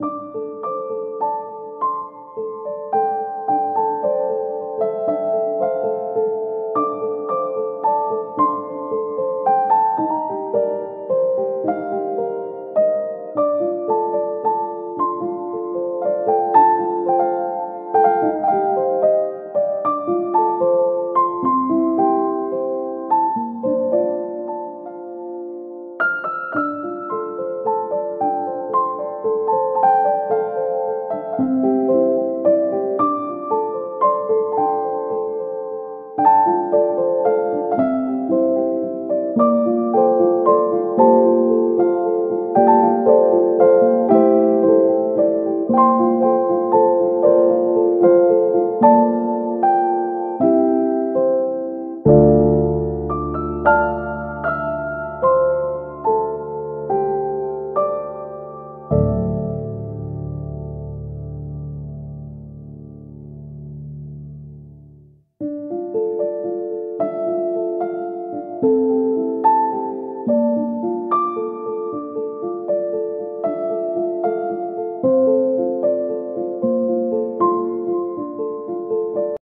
you